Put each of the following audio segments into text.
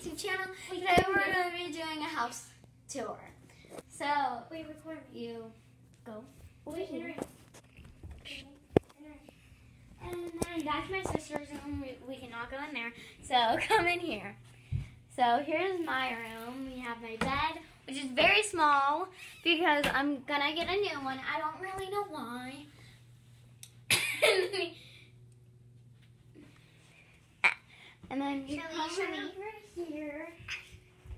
YouTube channel. Today we're going to be doing a house tour. So, Wait, record you go. Wait, Henry. And then that's my sister's room. We, we cannot go in there. So come in here. So here's my room. We have my bed, which is very small because I'm gonna get a new one. I don't really know why. and then you Shall we- come over here.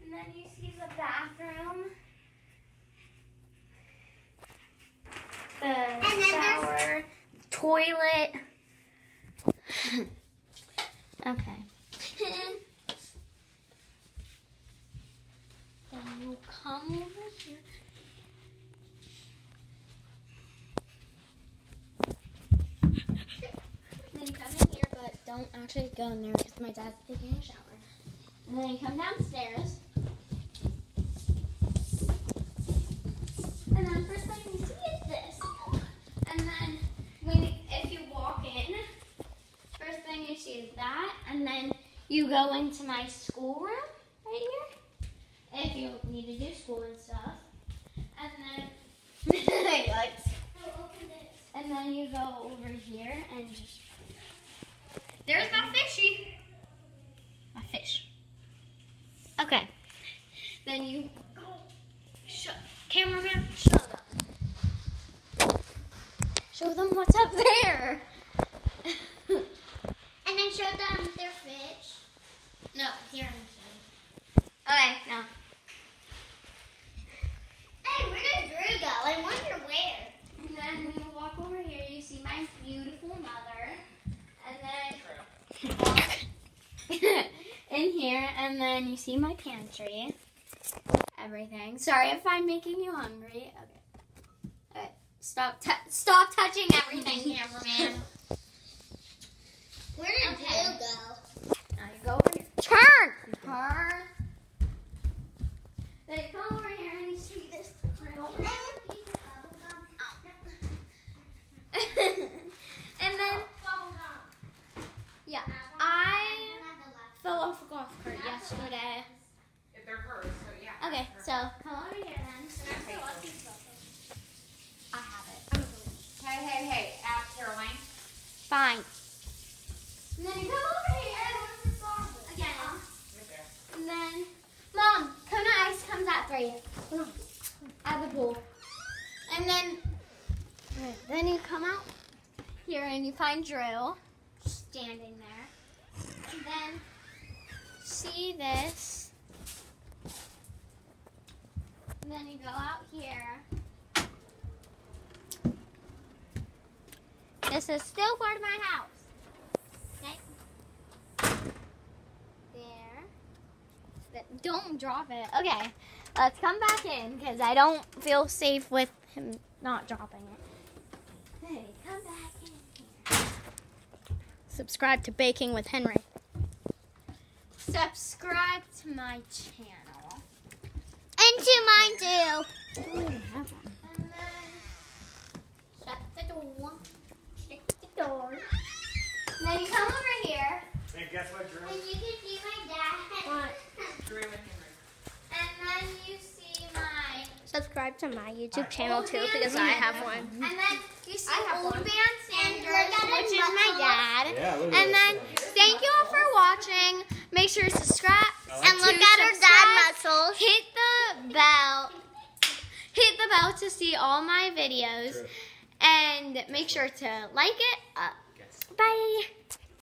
And then you see the bathroom. The then shower, toilet. okay. then you come over here. Then you come in here, but don't actually go in there because my dad's taking a shower. And then you come downstairs. And then first thing you see is this. And then when if you walk in, first thing you see is that, and then you go into my schoolroom right here. If you need to do school and stuff. And then Yikes. Oh, and then you go over here and just There's my fishy. My fish. Okay. Then you shut cameraman, shut up. Show them what's up there. And then show them their fish. no, here. I'm showing. Okay, no. Hey, where did Drew go? I wonder where. And then when you walk over here, you see my beautiful mother. And then in here, and then you see my pantry. Everything. Sorry if I'm making you hungry. Okay. Okay. Stop. T- stop touching everything, cameraman. Where did Okay. Drew go? Now you go over here. Turn. Turn. Then you come over here and you see this. and then yeah, I fell off a golf cart yesterday. If they're hers, so yeah. Okay, so come over here then. I have it. Hey, hey, hey, ask Caroline. Fine. And then you come over here again. Uh-huh. Right there. And then, Mom, Kona Ice comes at three. At the pool. And then, then you come out here and you find Drew standing there. And then, see this. And then you go out here. This is still part of my house. Okay. There. Th- Don't drop it. Okay, let's come back in because I don't feel safe with him not dropping it. Hey, come back in here. Subscribe to Baking with Henry. Subscribe to my channel. And to mine too. I don't even have one. And then shut the door. Shut the door. And then you come over here. And guess what, Drew? And you can see my dad. What? Drew and Henry. And then you see my Subscribe to my YouTube Old have one. And then you see I have Old one. Man And Sanders, which his is my dad. Yeah, look at And that. then thank you all for watching. Make sure to subscribe. And look at her dad muscles. Hit the bell. Hit the bell to see all my videos. True. And make sure to like it. Uh, Guess. Bye.